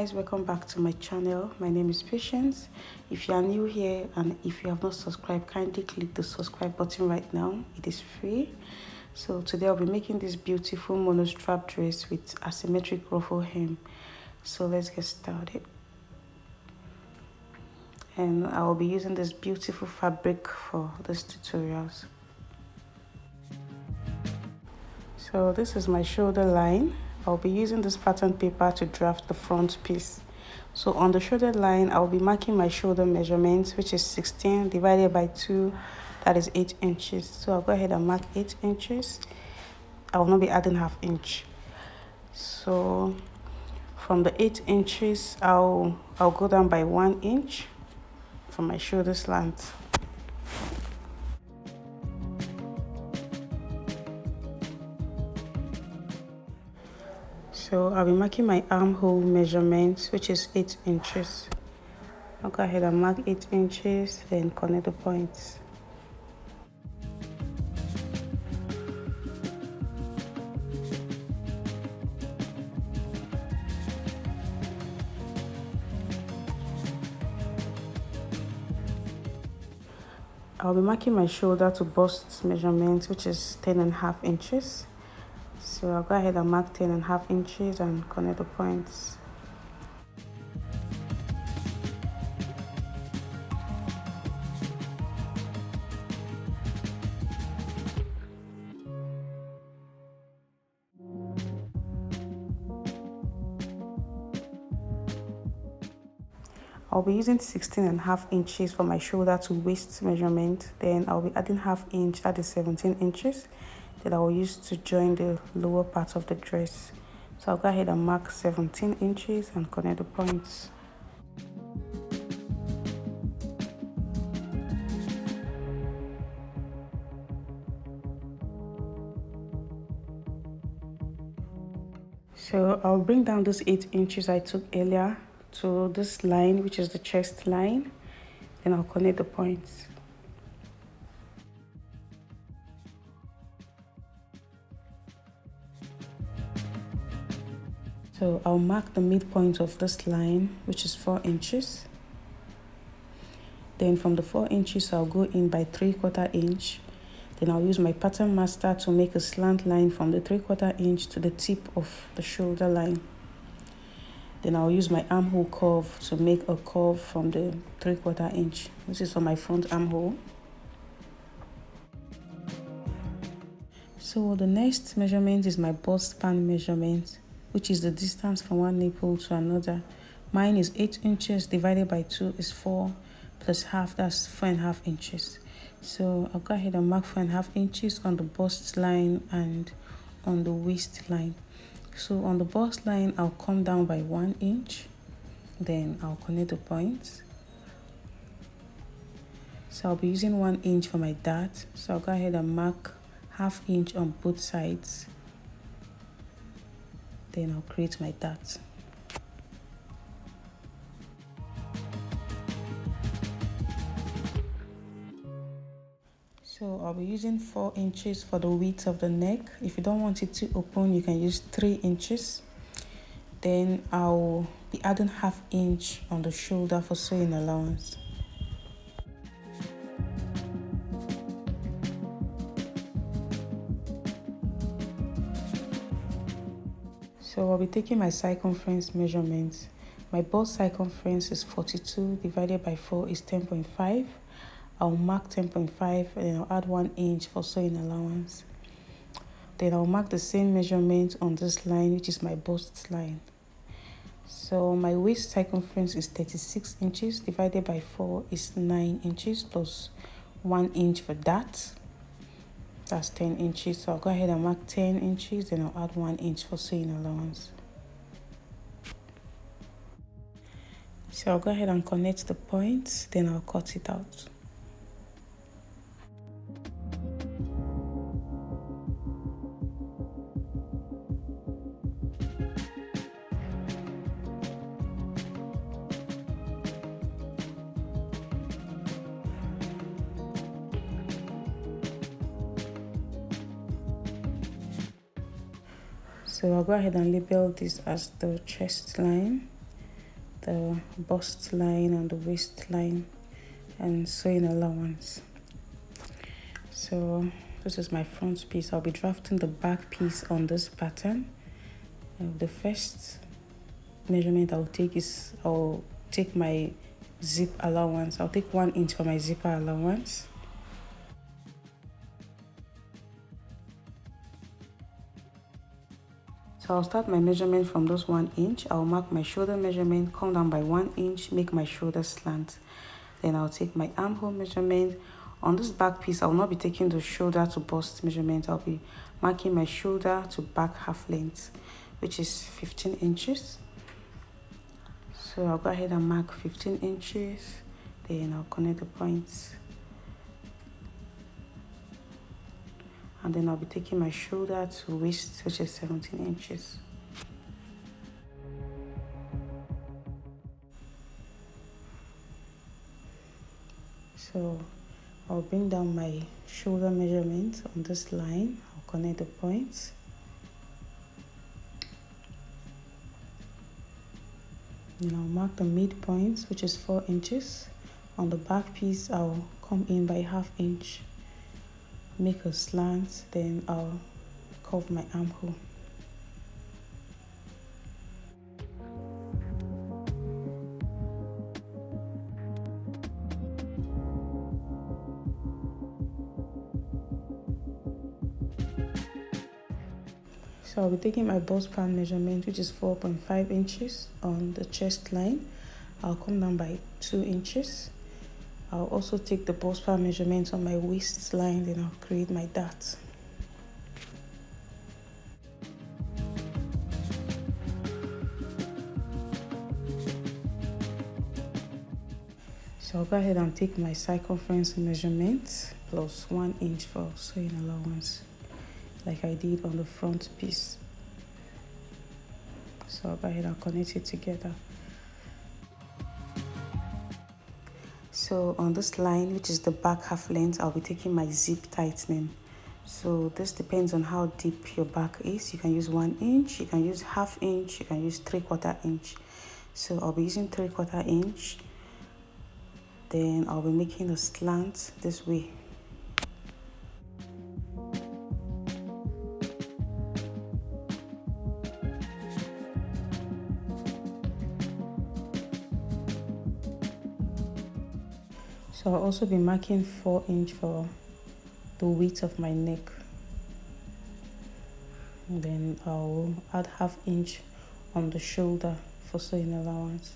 guys welcome back to my channel. My name is patience. If you are new here and if you have not subscribed kindly click the subscribe button right now. It is free. So today i'll be making this beautiful mono strap dress with asymmetric ruffle hem. So let's get started. And i will be using this beautiful fabric for this tutorials. So this is my shoulder line I'll be using this pattern paper to draft the front piece. So on the shoulder line, I'll be marking my shoulder measurements, which is 16 divided by 2, that is 8 inches. So I'll go ahead and mark 8 inches. I will not be adding half inch. So from the 8 inches, I'll, I'll go down by 1 inch from my shoulder slant. So I'll be marking my armhole measurement, which is 8 inches. I'll go ahead and mark 8 inches, then connect the points. I'll be marking my shoulder to bust measurement, which is 10 and a half inches so I'll go ahead and mark 10 and half inches and connect the points I'll be using 16 and half inches for my shoulder to waist measurement. Then I'll be adding half inch, at the 17 inches that I will use to join the lower part of the dress. So I'll go ahead and mark 17 inches and connect the points. So I'll bring down those 8 inches I took earlier to this line which is the chest line. Then I'll connect the points. So I'll mark the midpoint of this line, which is 4 inches. Then from the 4 inches, I'll go in by 3 quarter inch. Then I'll use my pattern master to make a slant line from the 3 quarter inch to the tip of the shoulder line. Then I'll use my armhole curve to make a curve from the 3 quarter inch. This is for my front armhole. So the next measurement is my bust span measurement which is the distance from one nipple to another. Mine is 8 inches divided by 2 is 4 plus half, that's 4 and half inches. So I'll go ahead and mark 4 and half inches on the bust line and on the waist line. So on the bust line, I'll come down by 1 inch, then I'll connect the points. So I'll be using 1 inch for my dart. So I'll go ahead and mark half inch on both sides then I'll create my dart. So I'll be using 4 inches for the width of the neck. If you don't want it to open, you can use 3 inches. Then I'll be adding half inch on the shoulder for sewing allowance. Be taking my circumference measurements. My bust circumference is 42 divided by 4 is 10.5. I'll mark 10.5 and I'll add 1 inch for sewing allowance. Then I'll mark the same measurement on this line which is my bust line. So my waist circumference is 36 inches divided by 4 is 9 inches plus 1 inch for that that's 10 inches. So I'll go ahead and mark 10 inches then I'll add 1 inch for sewing allowance. So I'll go ahead and connect the points then I'll cut it out I'll go ahead and label this as the chest line the bust line and the waist line and sewing allowance. So this is my front piece. I'll be drafting the back piece on this pattern. Uh, the first measurement I'll take is I'll take my zip allowance. I'll take one inch for my zipper allowance So I'll start my measurement from those one inch. I'll mark my shoulder measurement, come down by one inch, make my shoulder slant. Then I'll take my armhole measurement. On this back piece, I will not be taking the shoulder to bust measurement. I'll be marking my shoulder to back half length, which is 15 inches. So I'll go ahead and mark 15 inches. Then I'll connect the points. And then I'll be taking my shoulder to waist which is 17 inches. So I'll bring down my shoulder measurement on this line. I'll connect the points. Then I'll mark the midpoint which is 4 inches. On the back piece I'll come in by half inch make a slant then I'll curve my armhole So I'll be taking my bust span measurement which is 4.5 inches on the chest line. I'll come down by 2 inches I'll also take the bust span measurement on my waistline then I'll create my dart. So I'll go ahead and take my circumference measurement plus one inch for sewing allowance like I did on the front piece. So I'll go ahead and connect it together. So on this line which is the back half length i'll be taking my zip tightening. So this depends on how deep your back is. You can use one inch you can use half inch you can use three quarter inch. So i'll be using three quarter inch. Then i'll be making a slant this way So I'll also be marking 4 inch for the width of my neck. And then I'll add half inch on the shoulder for sewing allowance.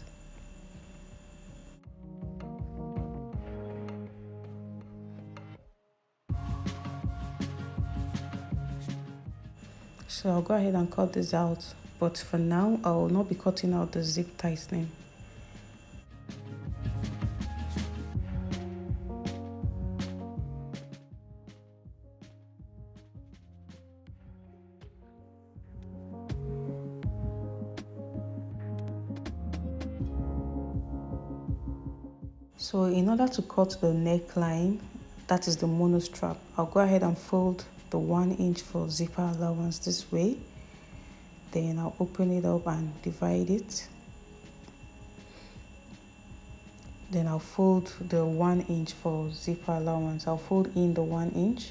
So I'll go ahead and cut this out. But for now, I will not be cutting out the zip tightening. Order to cut the neckline, that is the mono strap, I'll go ahead and fold the one inch for zipper allowance this way. Then I'll open it up and divide it. Then I'll fold the one inch for zipper allowance. I'll fold in the one inch.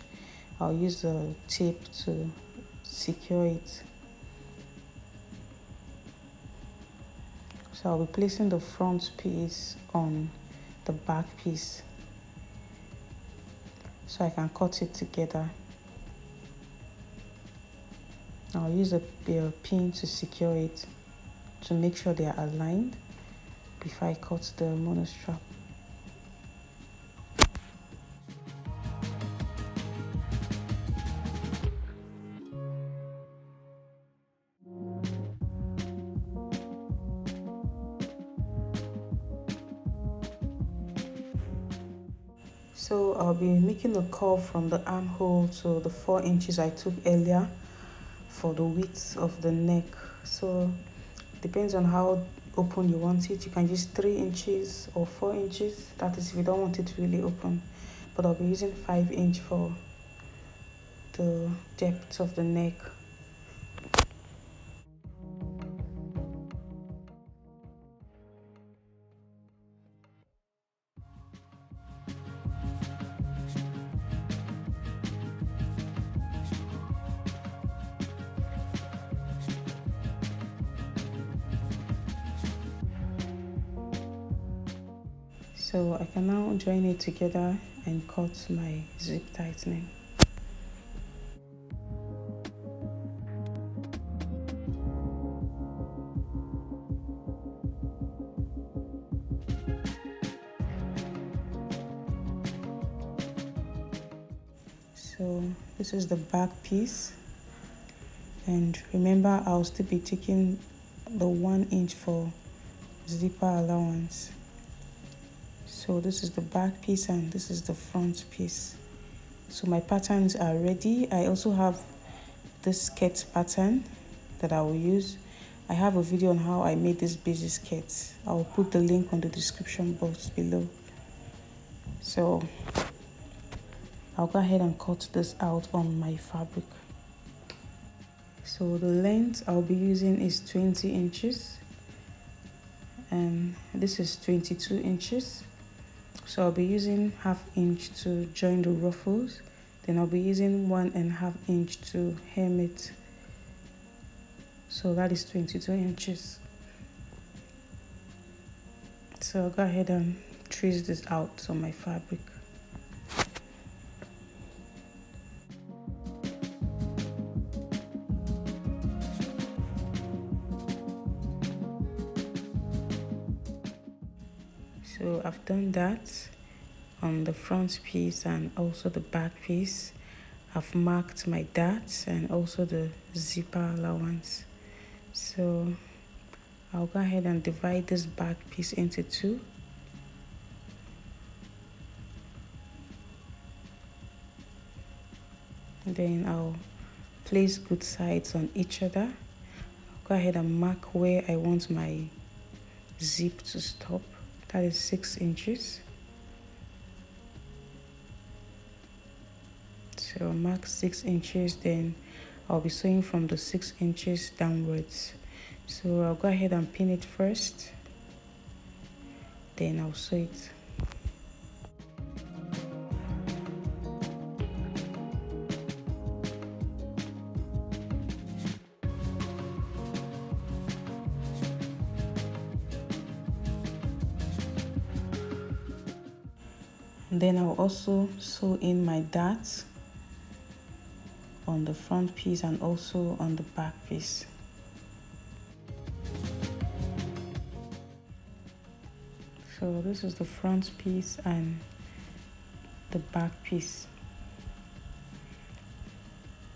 I'll use the tape to secure it. So I'll be placing the front piece on the back piece so I can cut it together. I'll use a, a pin to secure it to make sure they are aligned before I cut the mono so I'll be making a curve from the armhole to the four inches I took earlier for the width of the neck. So depends on how open you want it. You can use three inches or four inches. That is if you don't want it really open. But I'll be using five inch for the depth of the neck so I can now join it together and cut my zip tightening. So this is the back piece. And remember I'll still be taking the one inch for zipper allowance so this is the back piece and this is the front piece. So my patterns are ready. I also have this skirt pattern that I will use. I have a video on how I made this basic skirt. I'll put the link on the description box below. So I'll go ahead and cut this out on my fabric. So the length I'll be using is 20 inches. And this is 22 inches so I'll be using half inch to join the ruffles. Then I'll be using one and a half inch to hem it. So that is 22 inches. So I'll go ahead and trace this out on my fabric Done that on the front piece and also the back piece. I've marked my darts and also the zipper allowance. So I'll go ahead and divide this back piece into two. Then I'll place good sides on each other. I'll go ahead and mark where I want my zip to stop that is six inches. So mark six inches then I'll be sewing from the six inches downwards. So I'll go ahead and pin it first. Then I'll sew it then I'll also sew in my darts on the front piece and also on the back piece. So this is the front piece and the back piece.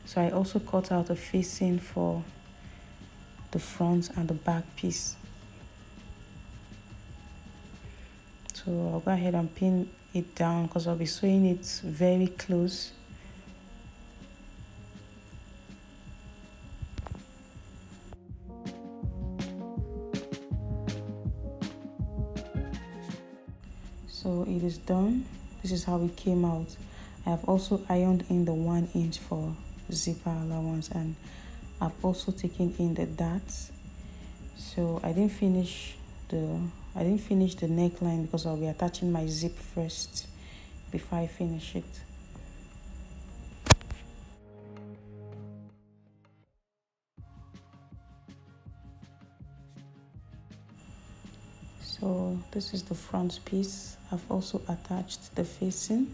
So I also cut out a facing for the front and the back piece. So I'll go ahead and pin it down because I'll be sewing it very close. So it is done. This is how it came out. I have also ironed in the one inch for zipper allowance and I've also taken in the darts. So I didn't finish the I didn't finish the neckline because I'll be attaching my zip first before I finish it. So this is the front piece. I've also attached the facing.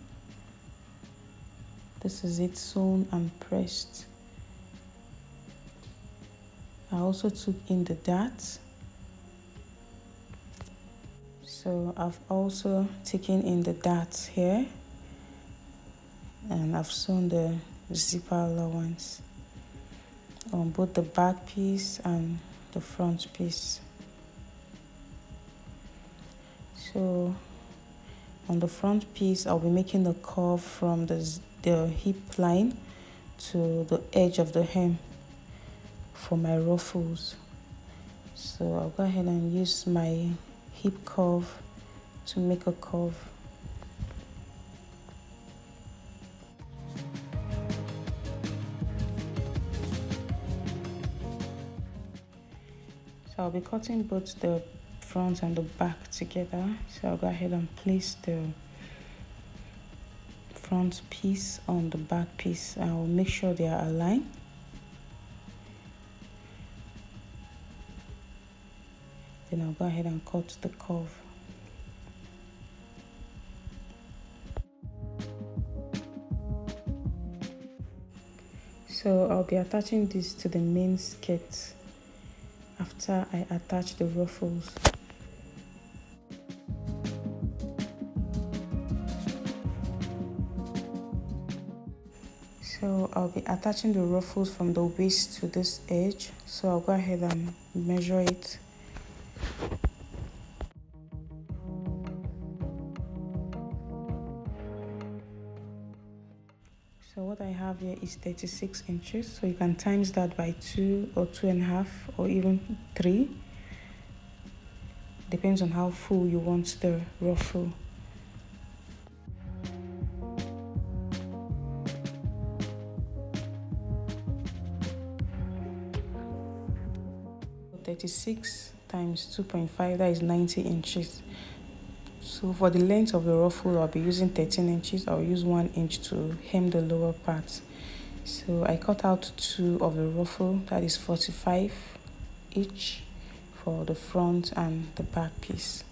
This is it sewn and pressed. I also took in the darts so I've also taken in the darts here and I've sewn the zipper allowance on both the back piece and the front piece. So on the front piece I'll be making the curve from the, the hip line to the edge of the hem for my ruffles. So I'll go ahead and use my hip curve to make a curve. So I'll be cutting both the front and the back together. So I'll go ahead and place the front piece on the back piece. I'll make sure they are aligned then I'll go ahead and cut the curve. So I'll be attaching this to the main skirt after I attach the ruffles. So I'll be attaching the ruffles from the waist to this edge. So I'll go ahead and measure it. So what I have here is 36 inches. So you can times that by two or two and a half or even three. Depends on how full you want the ruffle Thirty-six times two point five that is ninety inches so for the length of the ruffle I'll be using 13 inches. I'll use one inch to hem the lower part. So I cut out two of the ruffle that is 45 each for the front and the back piece.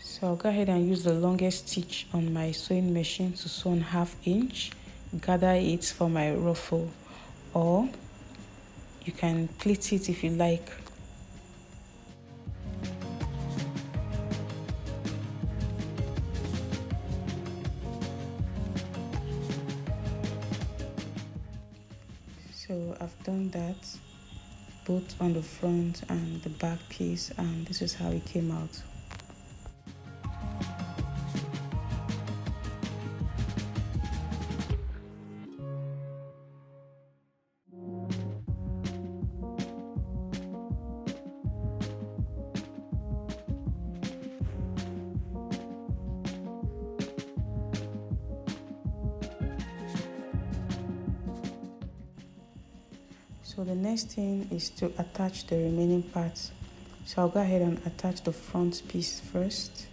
So I'll go ahead and use the longest stitch on my sewing machine to sew on half inch. Gather it for my ruffle or you can pleat it if you like done that both on the front and the back piece and this is how it came out is to attach the remaining parts. So I'll go ahead and attach the front piece first.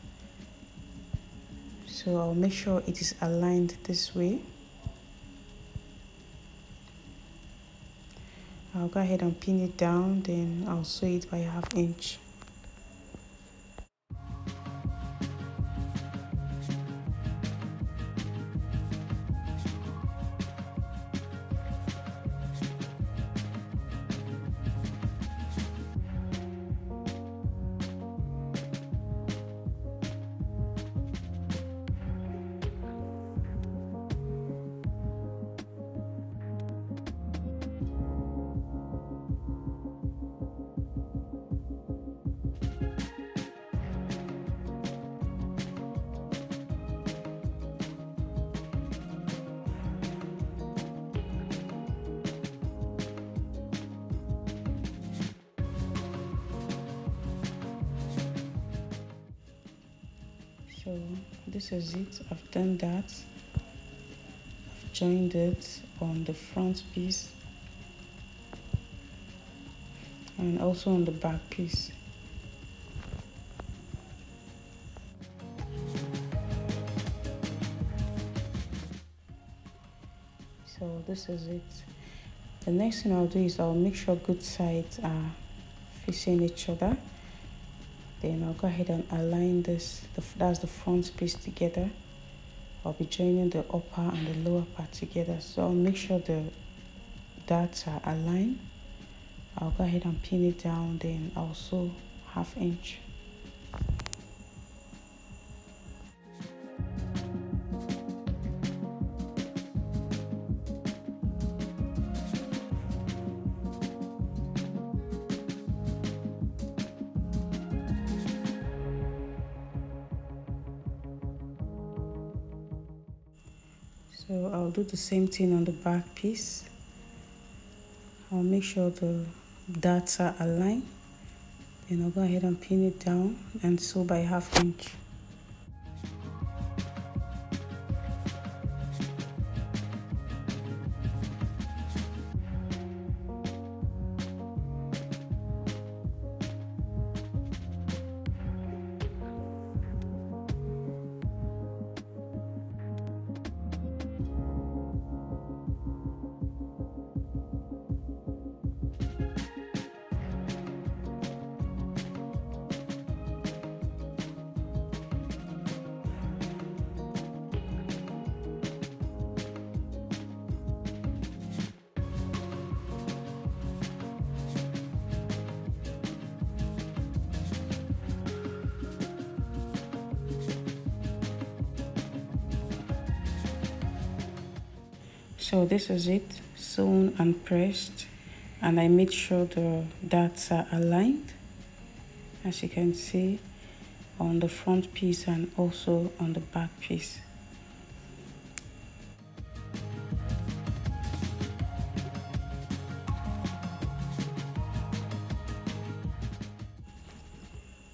So I'll make sure it is aligned this way. I'll go ahead and pin it down then I'll sew it by a half inch so this is it. I've done that. I've joined it on the front piece and also on the back piece. So this is it. The next thing i'll do is i'll make sure good sides are facing each other then I'll go ahead and align this the, that's the front piece together. I'll be joining the upper and the lower part together. So I'll make sure the darts are aligned. I'll go ahead and pin it down then also half inch so I'll do the same thing on the back piece. I'll make sure the darts are aligned then I'll go ahead and pin it down and sew by half inch so this is it. Sewn and pressed. And I made sure the darts are aligned. As you can see on the front piece and also on the back piece.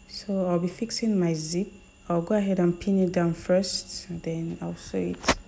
So I'll be fixing my zip. I'll go ahead and pin it down first then I'll sew it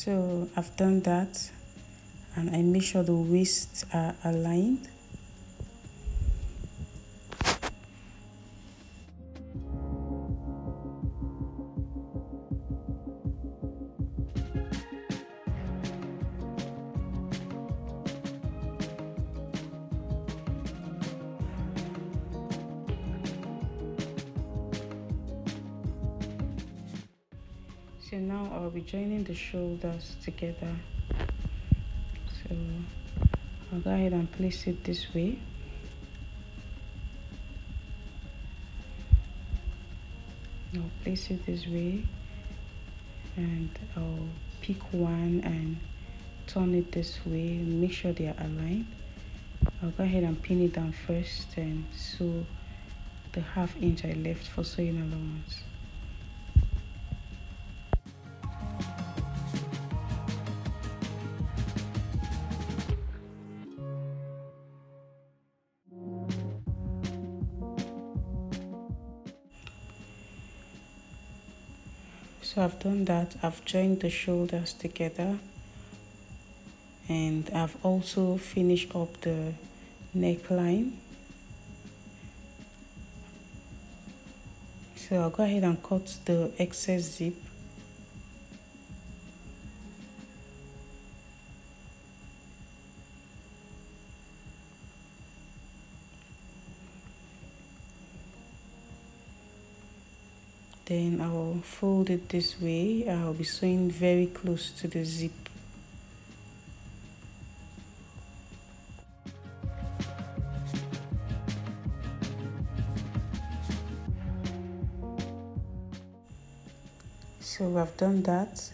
so I've done that and I make sure the waists are aligned so now I'll be joining the shoulders together. So I'll go ahead and place it this way. I'll place it this way and I'll pick one and turn it this way make sure they are aligned. I'll go ahead and pin it down first and sew the half inch I left for sewing allowance so I've done that I've joined the shoulders together. And I've also finished up the neckline. So I'll go ahead and cut the excess zip then I'll fold it this way. I'll be sewing very close to the zip. So I've done that.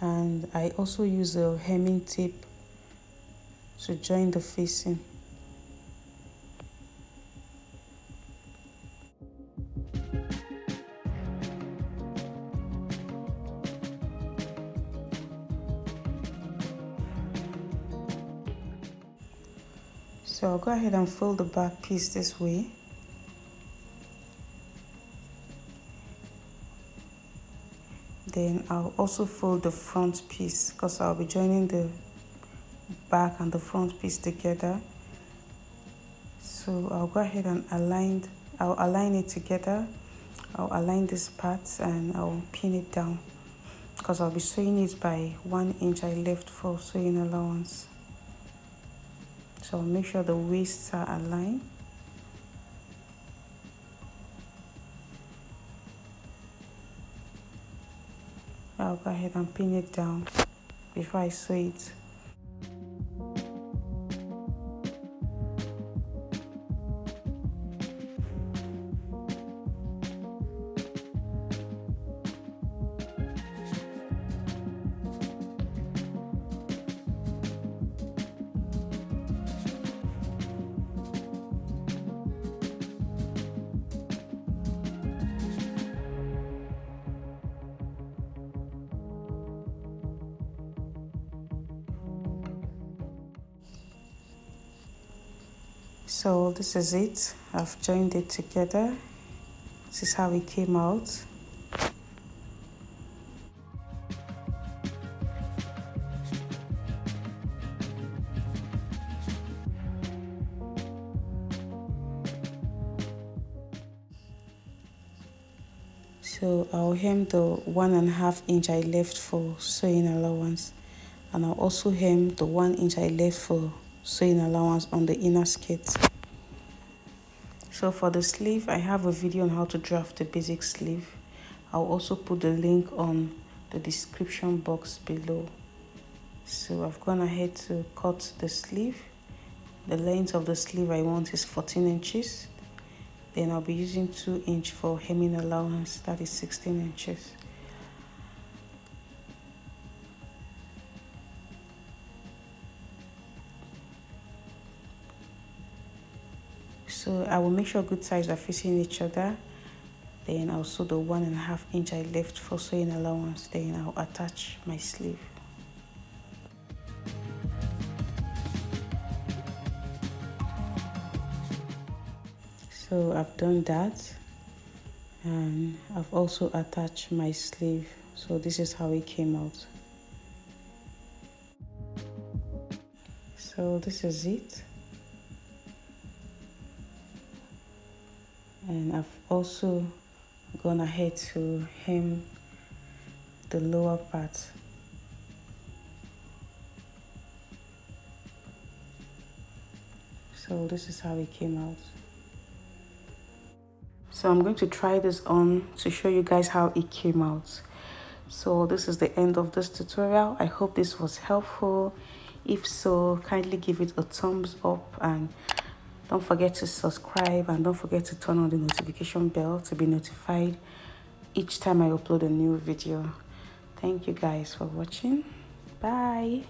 And I also use a hemming tape to join the facing go ahead and fold the back piece this way. Then I'll also fold the front piece because I'll be joining the back and the front piece together. So I'll go ahead and align, I'll align it together. I'll align this part and I'll pin it down because I'll be sewing it by one inch I left for sewing allowance so make sure the waists are aligned. I'll go ahead and pin it down before I sew it this is it. I've joined it together. This is how it came out. So I'll hem the one and a half inch I left for sewing allowance and I'll also hem the one inch I left for sewing allowance on the inner skirt so for the sleeve I have a video on how to draft the basic sleeve. I'll also put the link on the description box below. So I've gone ahead to cut the sleeve. The length of the sleeve I want is 14 inches. Then I'll be using 2 inch for hemming allowance that is 16 inches so I will make sure good sides are facing each other. Then I'll sew the one and a half inch I left for sewing allowance. Then I'll attach my sleeve. So I've done that. And I've also attached my sleeve. So this is how it came out. So this is it and I've also gone ahead to hem the lower part. So this is how it came out. So I'm going to try this on to show you guys how it came out. So this is the end of this tutorial. I hope this was helpful. If so kindly give it a thumbs up and don't forget to subscribe and don't forget to turn on the notification bell to be notified each time I upload a new video. Thank you guys for watching. Bye